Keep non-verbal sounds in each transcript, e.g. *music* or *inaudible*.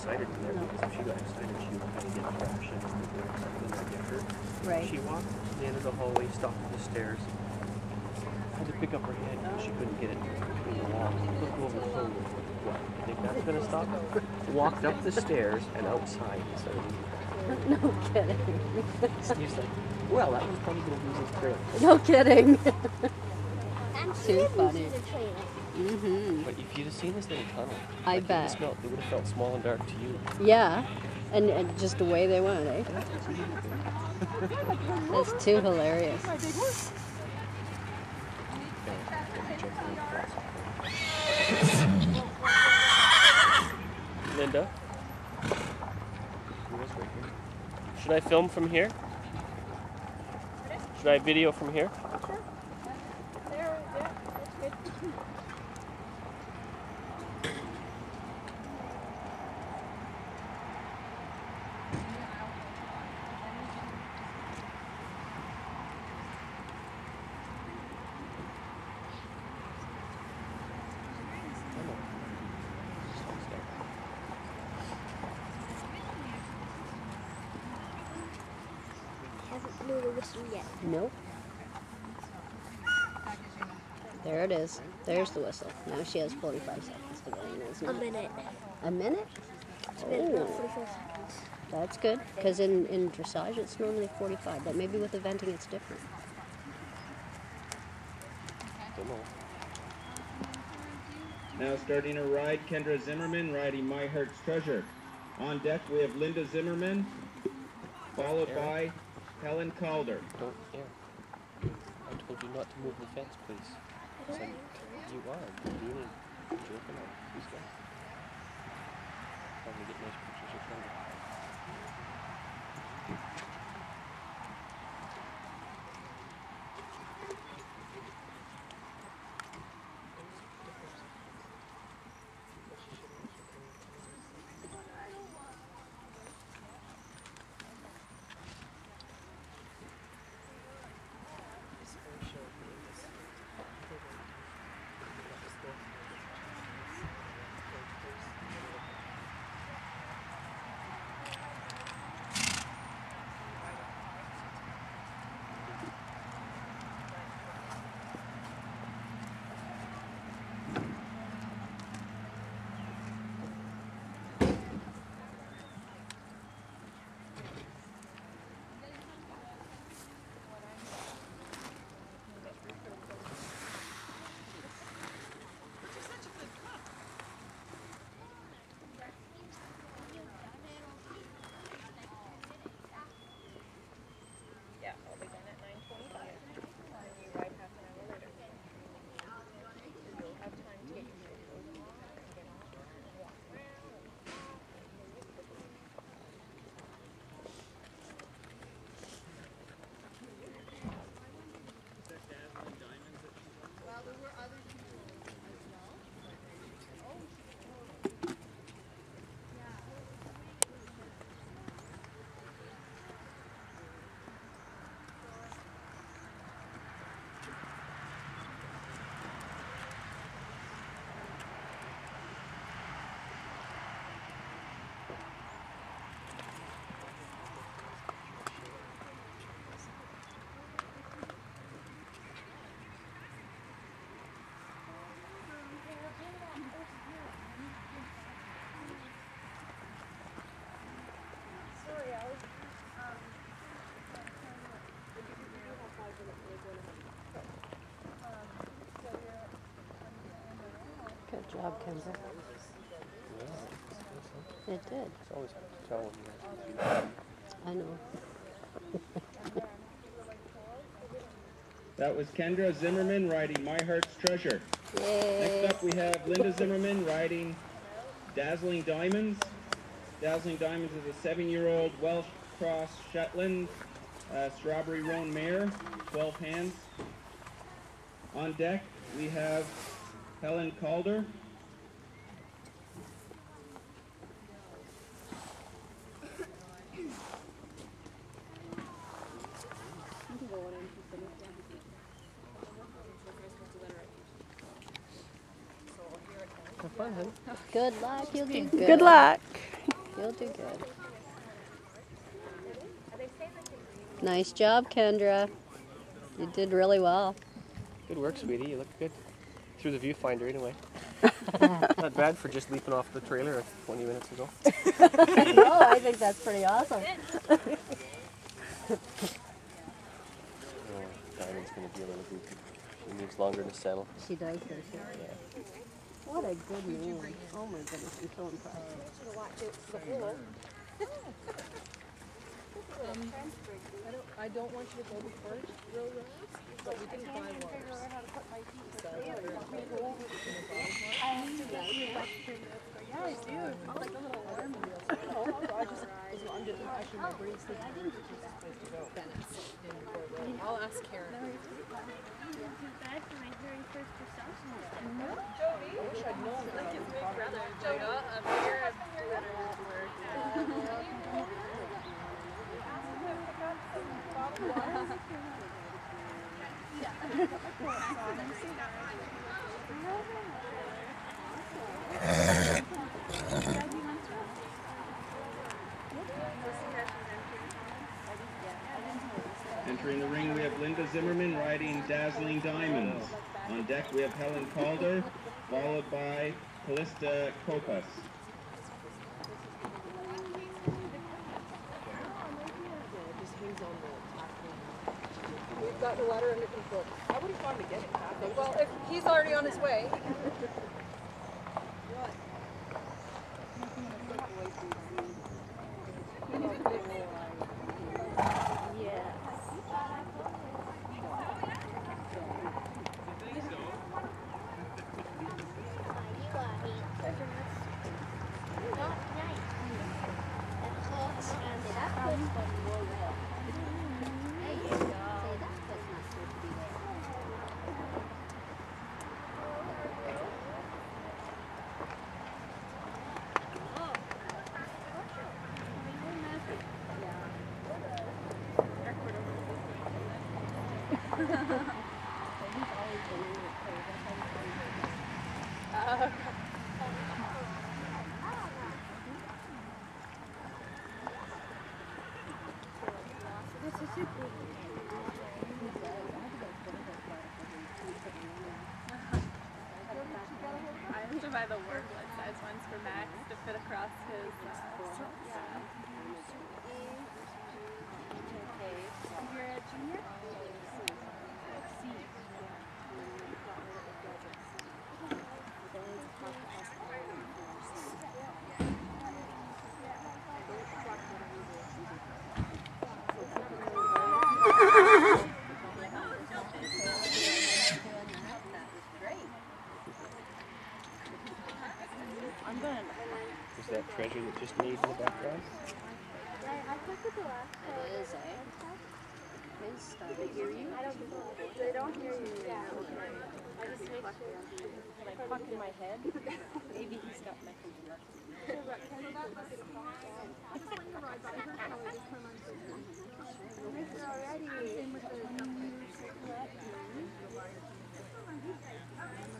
excited in there because if she got excited, she would kind of get trash and doing something that get hurt. Right. She walked to the end of the hallway, stopped at the stairs, had to pick up her head because she couldn't get it between the walls. Looked over the shoulder. What? You think that's gonna stop her? *laughs* Walked up the stairs and outside instead of. No kidding. Steve's like, well, that one's probably gonna lose its grip. No kidding. I'm Too funny. Losing the train. hmm But if you'd have seen this little tunnel, I like, bet. It, smelled, it would have felt small and dark to you. Yeah. And, and just away they went, eh? That's too hilarious. Linda? He was right here. Should I film from here? Should I video from here? Haven't blew the whistle yet. Nope. There it is. There's the whistle. Now she has 45 seconds to go in, isn't A minute. A minute? It's been about Oh. 45 seconds. That's good. Because in, in dressage it's normally 45, but maybe with eventing it's different. Don't know. Now starting her ride, Kendra Zimmerman riding My Heart's Treasure. On deck we have Linda Zimmerman, followed by Helen Calder. Don't air. I told you not to move the fence, please. Like, you are. You're really jerking off. These guys. Probably get nice job, Kendra. Yeah. It did. It's always hard to tell when you're I know. That was Kendra Zimmerman riding My Heart's Treasure. Yay. Next up we have Linda Zimmerman riding Dazzling Diamonds. Dazzling Diamonds is a seven-year-old Welsh Cross Shetland uh, Strawberry Roan mare, 12 hands. On deck we have Helen Calder. Fun, honey. Good luck. You'll do good. Good luck. You'll do good. Nice job, Kendra. You did really well. Good work, sweetie. You look good. Through the viewfinder, anyway. *laughs* Not bad for just leaping off the trailer 20 minutes ago. *laughs* oh, I think that's pretty awesome. Oh, Diamond's gonna be a little goofy. She needs longer to settle. She does, does she? What a good man. Oh my goodness, I'm so impressed. I don't, I don't want you to go the first row round, but we can buy one. Yeah, I do. I like the little arm I just, I'm just, actually my brace's supposed to go. Then it's in I'll ask Karen. Too bad for my very first reception. I wish I'd known that I was probably. Entering the ring, we have Linda Zimmerman riding Dazzling Diamonds. On deck, we have Helen Calder, followed by Callista tack. We've got the ladder under control. I would have gone to get it. Well, if he's already on his way. I have to buy the blood size ones for Max to fit across his. Uh, yeah. Is that treasure that just made in the background? I think It is, eh? His stuff. They hear you? They don't hear you. Yeah. I just make sure. Like fuck in my head. Maybe he's got my But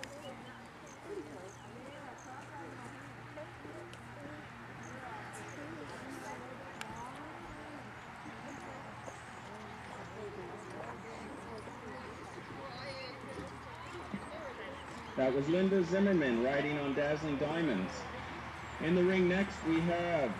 That was Linda Zimmerman riding on Dazzling Diamonds. In the ring next, we have